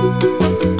Música